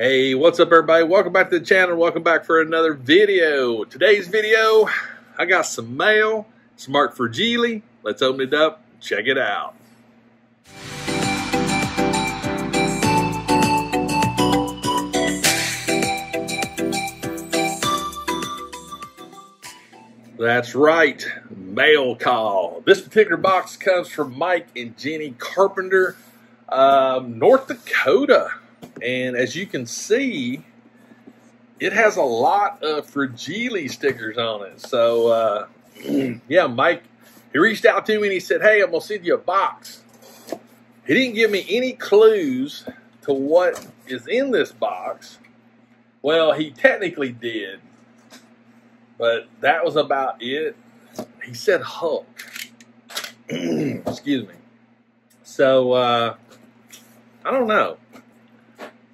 Hey, what's up everybody? Welcome back to the channel. Welcome back for another video. Today's video, I got some mail. It's marked for Geely. Let's open it up. Check it out. That's right, mail call. This particular box comes from Mike and Jenny Carpenter, um, North Dakota. And as you can see, it has a lot of Fragile stickers on it. So, uh, yeah, Mike, he reached out to me and he said, Hey, I'm going to send you a box. He didn't give me any clues to what is in this box. Well, he technically did, but that was about it. He said Hulk. Excuse me. So, uh, I don't know.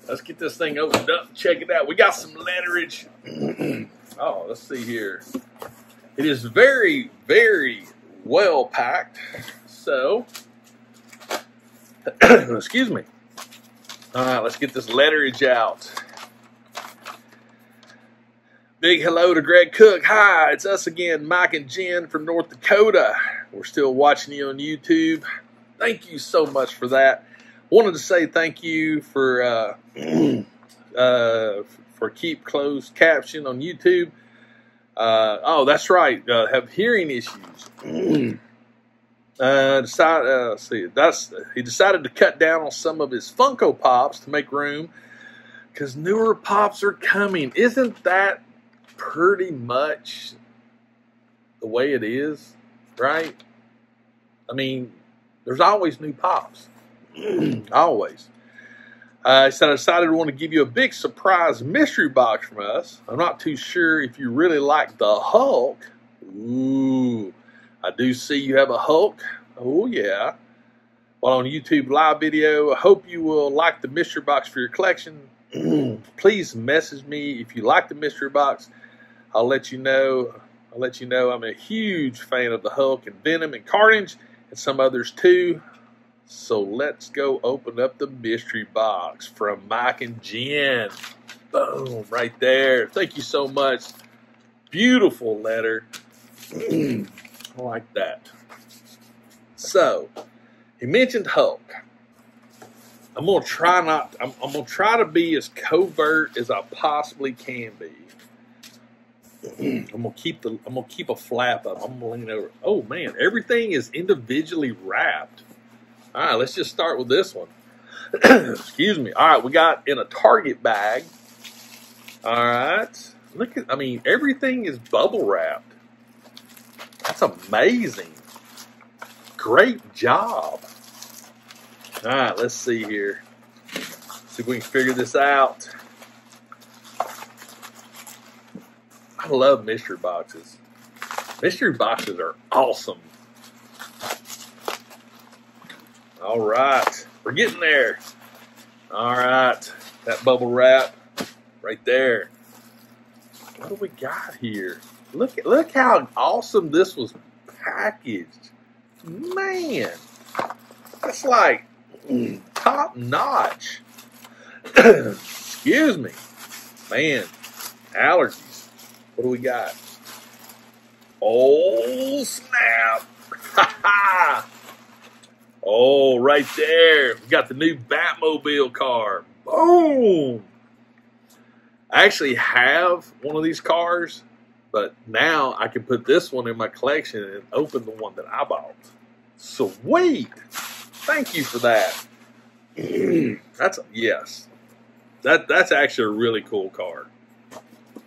Let's get this thing opened up check it out. We got some letterage. oh, let's see here. It is very, very well packed. So, excuse me. All right, let's get this letterage out. Big hello to Greg Cook. Hi, it's us again, Mike and Jen from North Dakota. We're still watching you on YouTube. Thank you so much for that. Wanted to say thank you for uh, uh, for keep closed caption on YouTube. Uh, oh, that's right. Uh, have hearing issues. uh, decided, uh, see, that's he decided to cut down on some of his Funko Pops to make room because newer pops are coming. Isn't that pretty much the way it is, right? I mean, there's always new pops, always. Uh, I decided to want to give you a big surprise mystery box from us. I'm not too sure if you really like the Hulk. Ooh, I do see you have a Hulk. Oh, yeah. While on YouTube live video, I hope you will like the mystery box for your collection. Please message me if you like the mystery box. I'll let you know. I'll let you know I'm a huge fan of the Hulk and Venom and Carnage and some others too. So let's go open up the mystery box from Mike and Jen. Boom, right there. Thank you so much. Beautiful letter. I like that. So, he mentioned Hulk. I'm gonna try not. I'm, I'm gonna try to be as covert as I possibly can be. I'm gonna keep the. I'm gonna keep a flap up. I'm gonna lean over. Oh man, everything is individually wrapped. All right, let's just start with this one. Excuse me. All right, we got in a Target bag. All right. Look at, I mean, everything is bubble wrapped. That's amazing. Great job. All right, let's see here. See if we can figure this out. I love mystery boxes. Mystery boxes are awesome. All right, we're getting there. All right, that bubble wrap right there. What do we got here? Look at look how awesome this was packaged. Man, that's like top notch. Excuse me, man. Allergies. What do we got? Oh snap! Ha ha! Oh, right there. We got the new Batmobile car. Boom. I actually have one of these cars, but now I can put this one in my collection and open the one that I bought. Sweet. Thank you for that. that's yes. That that's actually a really cool car.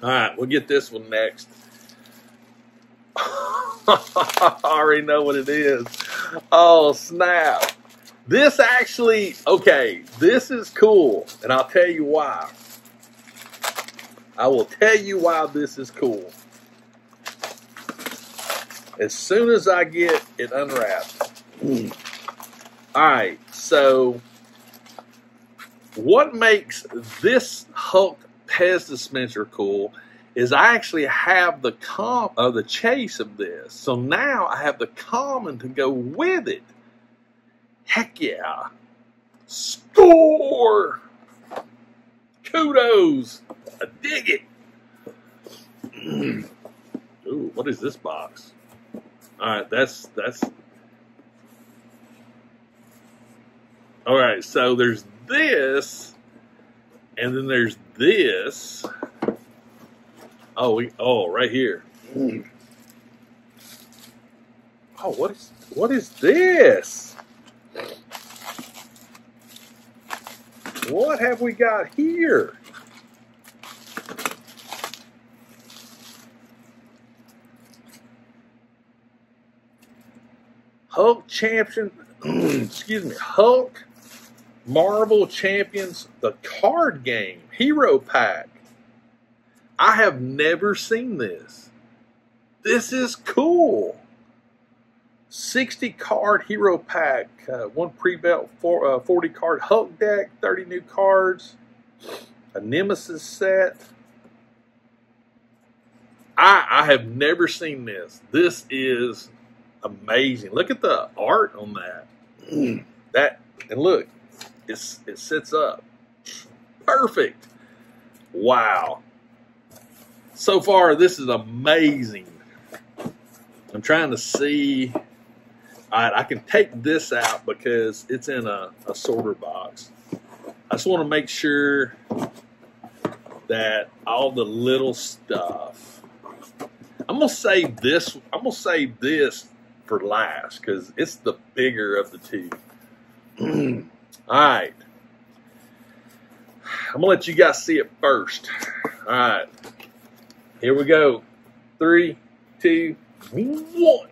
All right, we'll get this one next. I already know what it is. Oh, snap. This actually, okay, this is cool, and I'll tell you why. I will tell you why this is cool. As soon as I get it unwrapped. All right, so what makes this Hulk Pez dispenser cool is I actually have the com uh, the chase of this. So now I have the common to go with it. Heck yeah. Score! Kudos. I dig it. Ooh, what is this box? All right, that's that's. All right, so there's this, and then there's this. Oh, we oh right here. Oh, what is what is this? What have we got here? Hulk champion, excuse me, Hulk Marvel Champions, the card game, Hero Pack. I have never seen this. This is cool. 60 card hero pack, uh, one pre belt for, uh, 40 card Hulk deck, 30 new cards, a Nemesis set. I, I have never seen this. This is amazing. Look at the art on that. that and look, it's it sits up. Perfect. Wow. So far, this is amazing. I'm trying to see. All right, I can take this out because it's in a, a sorter box. I just want to make sure that all the little stuff. I'm gonna save this. I'm gonna save this for last because it's the bigger of the two. all right. I'm gonna let you guys see it first. All right. Here we go. Three, two, one.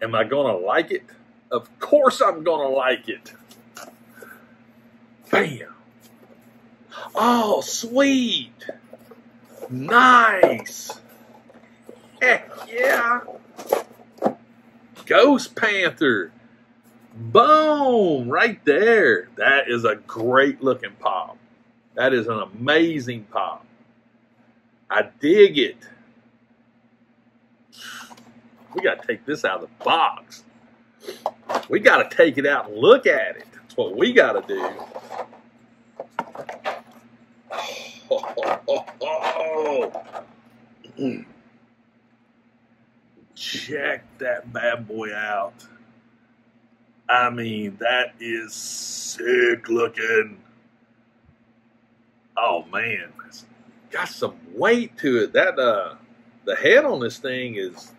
Am I going to like it? Of course I'm going to like it. Bam. Oh, sweet. Nice. Heck yeah. Ghost Panther. Boom. Right there. That is a great looking pop. That is an amazing pop. I dig it. We got to take this out of the box. We got to take it out and look at it. That's what we got to do. Check that bad boy out. I mean, that is sick looking. Oh man, it's got some weight to it. That uh, the head on this thing is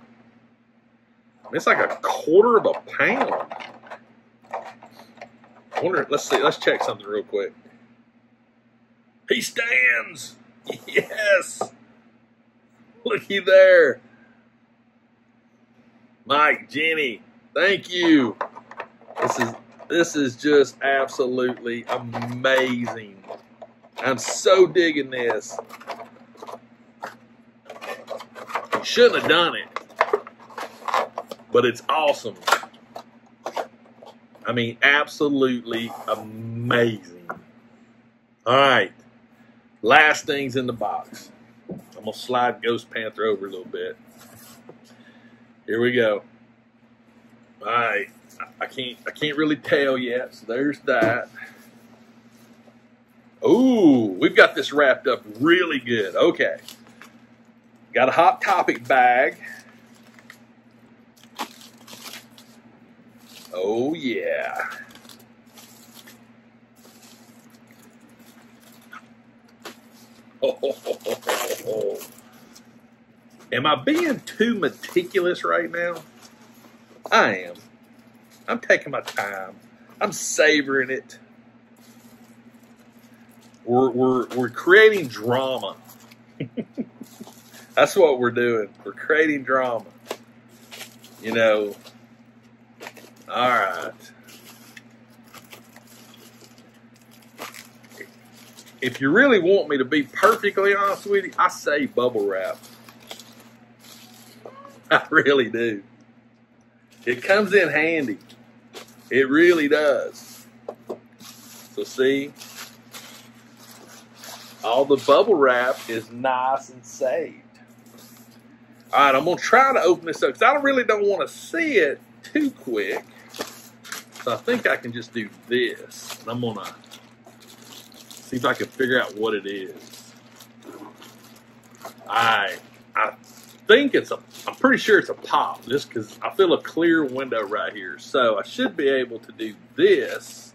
it's like a quarter of a pound. I wonder. Let's see. Let's check something real quick. He stands. Yes. Looky there. Mike, Jenny, thank you. This is this is just absolutely amazing. I'm so digging this. Shouldn't have done it, but it's awesome. I mean, absolutely amazing. All right, last things in the box. I'm gonna slide Ghost Panther over a little bit. Here we go. All right, I can't I can't really tell yet. So there's that. Ooh, we've got this wrapped up really good. Okay. Got a Hot Topic bag. Oh, yeah. Am I being too meticulous right now? I am. I'm taking my time. I'm savoring it. We're, we're, we're creating drama. That's what we're doing. We're creating drama. You know. All right. If you really want me to be perfectly honest with you, I say bubble wrap. I really do. It comes in handy. It really does. So see, all the bubble wrap is nice and saved. All right, I'm going to try to open this up because I really don't want to see it too quick. So I think I can just do this. And I'm going to see if I can figure out what it is. I I think it's a, I'm pretty sure it's a pop just because I feel a clear window right here. So I should be able to do this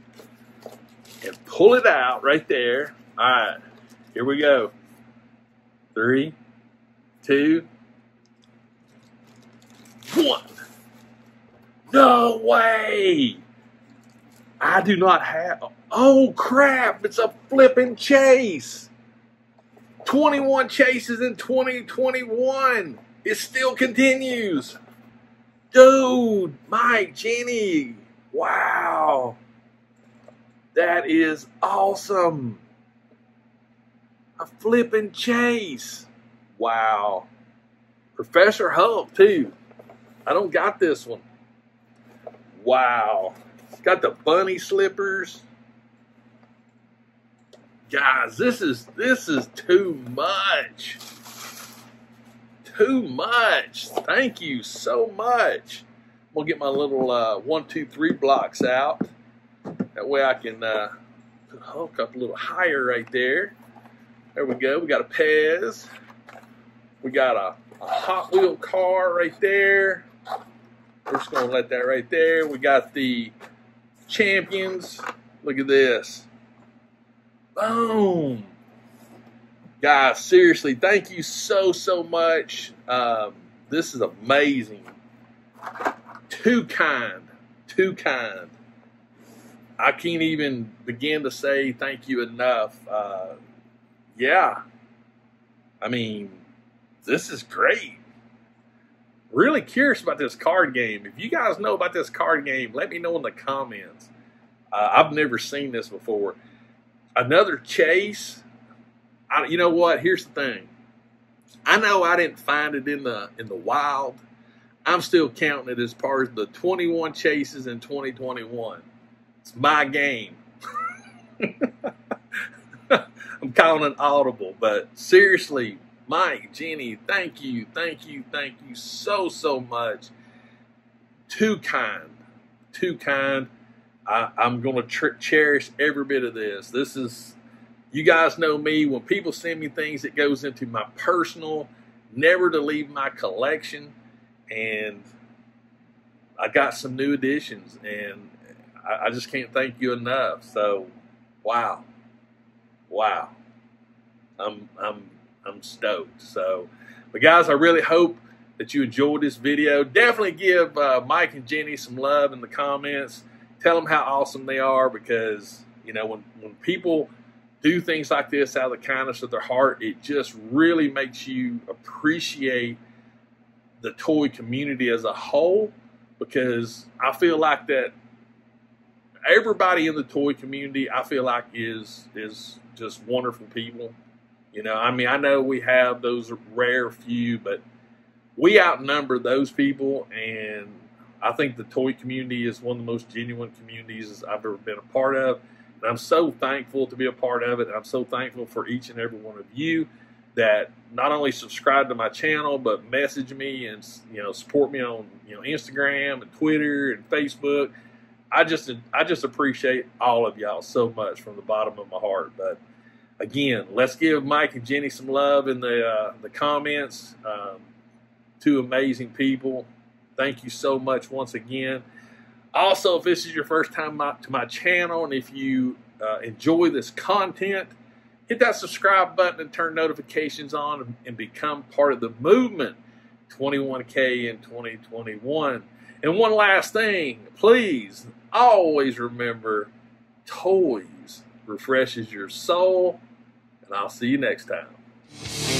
and pull it out right there. All right, here we go. Three, two, one. No way! I do not have. Oh crap! It's a flipping chase. 21 chases in 2021. It still continues. Dude, Mike, Jenny, wow. That is awesome. A flipping chase. Wow. Professor Hulk, too. I don't got this one. Wow. Got the bunny slippers guys, this is this is too much. Too much. Thank you so much. I'm gonna get my little uh, one, two, three blocks out. That way I can uh, hook up a little higher right there. There we go. We got a Pez. We got a, a Hot Wheel car right there. We're just gonna let that right there. We got the champions. Look at this. Boom. Guys, seriously, thank you so, so much. Um, this is amazing. Too kind. Too kind. I can't even begin to say thank you enough. Uh, yeah. I mean, this is great. Really curious about this card game. If you guys know about this card game, let me know in the comments. Uh, I've never seen this before another chase. I, you know what? Here's the thing. I know I didn't find it in the in the wild. I'm still counting it as part of the 21 chases in 2021. It's my game. I'm calling it audible, but seriously, Mike, Jenny, thank you, thank you, thank you so so much. Too kind, too kind. I, am going to tr- cherish every bit of this. This is, you guys know me. When people send me things, it goes into my personal, never to leave my collection. And I got some new additions, and I, I just can't thank you enough. So, wow, wow, I'm I'm I'm stoked. So, but guys, I really hope that you enjoyed this video. Definitely give uh, Mike and Jenny some love in the comments tell them how awesome they are because you know when when people do things like this out of the kindness of their heart, it just really makes you appreciate the toy community as a whole. Because I feel like that everybody in the toy community, I feel like is is just wonderful people. You know, I mean, I know we have those rare few, but we outnumber those people, and I think the toy community is one of the most genuine communities I've ever been a part of. And I'm so thankful to be a part of it. I'm so thankful for each and every one of you that not only subscribe to my channel, but message me and, you know, support me on, you know, Instagram and Twitter and Facebook. I just, I just appreciate all of y'all so much from the bottom of my heart. But again, let's give Mike and Jenny some love in the, uh, the comments. Um, two amazing people thank you so much once again. Also, if this is your first time to my channel and if you uh, enjoy this content, hit that subscribe button and turn notifications on and become part of the movement 21K in 2021. And one last thing, please always remember toys refreshes your soul, and I'll see you next time.